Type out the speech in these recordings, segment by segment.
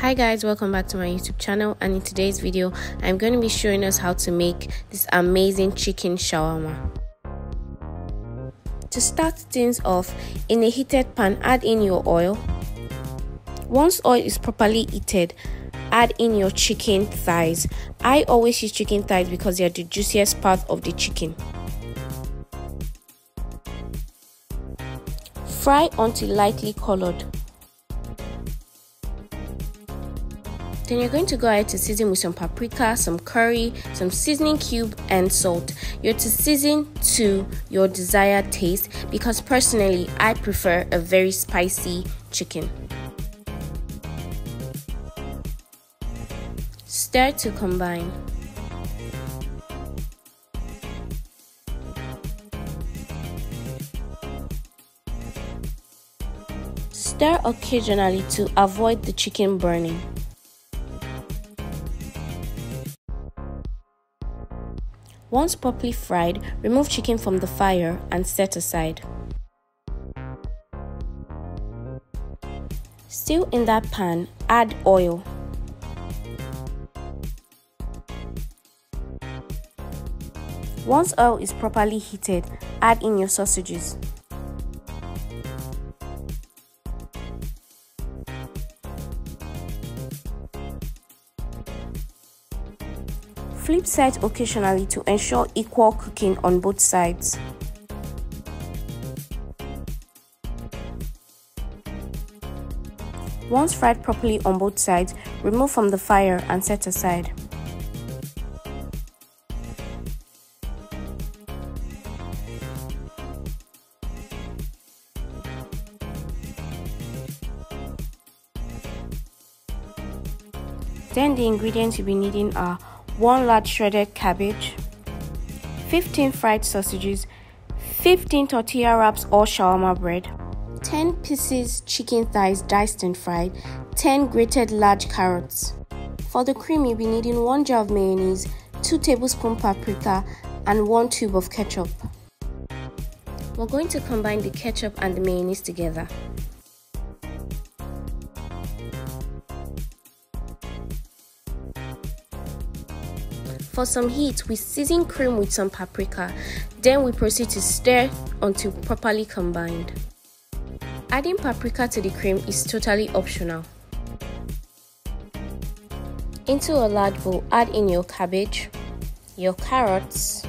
hi guys welcome back to my youtube channel and in today's video i'm going to be showing us how to make this amazing chicken shawarma. To start things off in a heated pan add in your oil. Once oil is properly heated add in your chicken thighs. I always use chicken thighs because they are the juiciest part of the chicken. Fry until lightly colored Then you're going to go ahead to season with some paprika, some curry, some seasoning cube, and salt. You're to season to your desired taste because personally, I prefer a very spicy chicken. Stir to combine. Stir occasionally to avoid the chicken burning. Once properly fried, remove chicken from the fire and set aside. Still in that pan, add oil. Once oil is properly heated, add in your sausages. Flip sides occasionally to ensure equal cooking on both sides. Once fried properly on both sides, remove from the fire and set aside. Then the ingredients you'll be needing are 1 large shredded cabbage, 15 fried sausages, 15 tortilla wraps or shawarma bread, 10 pieces chicken thighs diced and fried, 10 grated large carrots. For the cream, you'll be needing 1 jar of mayonnaise, 2 tablespoons paprika, and 1 tube of ketchup. We're going to combine the ketchup and the mayonnaise together. For some heat, we season cream with some paprika. Then we proceed to stir until properly combined. Adding paprika to the cream is totally optional. Into a large bowl, add in your cabbage, your carrots,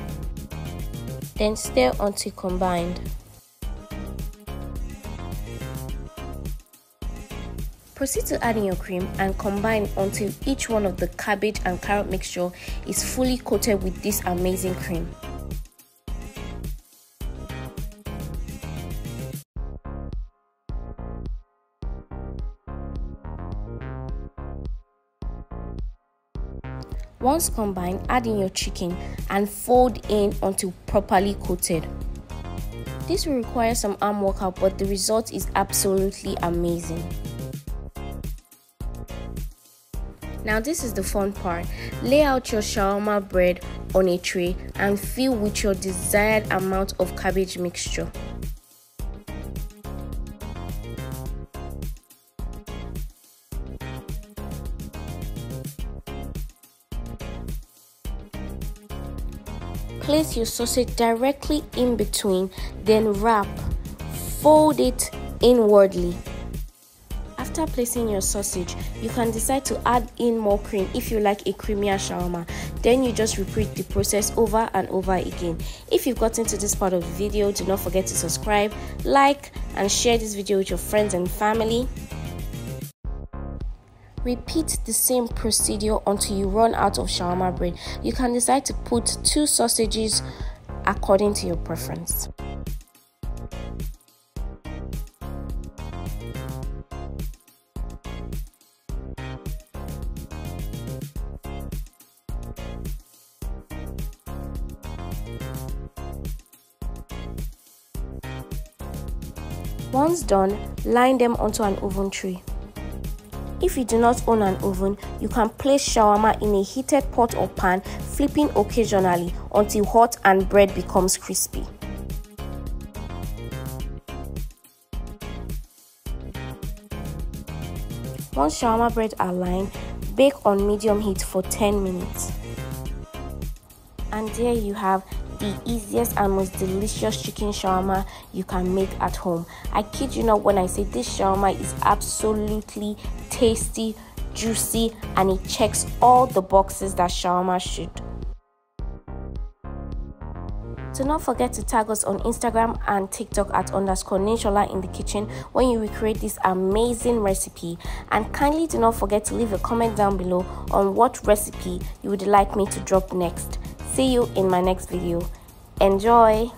then stir until combined. Proceed to add in your cream and combine until each one of the cabbage and carrot mixture is fully coated with this amazing cream. Once combined, add in your chicken and fold in until properly coated. This will require some arm workout, but the result is absolutely amazing. Now this is the fun part. Lay out your shawarma bread on a tray and fill with your desired amount of cabbage mixture. Place your sausage directly in between, then wrap. Fold it inwardly after placing your sausage, you can decide to add in more cream if you like a creamier shawarma. Then you just repeat the process over and over again. If you've gotten to this part of the video, do not forget to subscribe, like, and share this video with your friends and family. Repeat the same procedure until you run out of shawarma bread. You can decide to put two sausages according to your preference. Once done, line them onto an oven tray. If you do not own an oven, you can place shawarma in a heated pot or pan, flipping occasionally until hot and bread becomes crispy. Once shawarma bread are lined, bake on medium heat for 10 minutes. And there you have the easiest and most delicious chicken shawarma you can make at home. I kid you not when I say this shawarma is absolutely tasty, juicy, and it checks all the boxes that shawarma should. Do not forget to tag us on Instagram and TikTok at underscore Ninsola in the kitchen when you recreate this amazing recipe. And kindly do not forget to leave a comment down below on what recipe you would like me to drop next. See you in my next video. Enjoy!